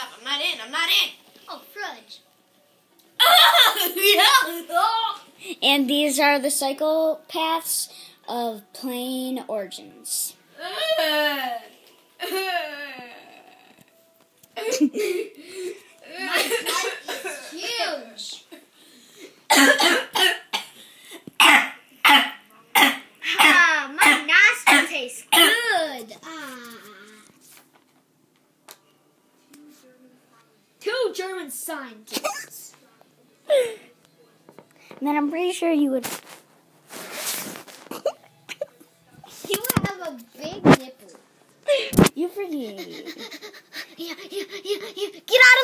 stop. I'm not in. I'm not in. Oh, fudge. and these are the cycle paths of plane origins. My huge. ah, my nostril tastes good. Ah. German scientists. And then I'm pretty sure you would. You have a big nipple. You forget. Yeah, yeah, yeah, yeah. Get out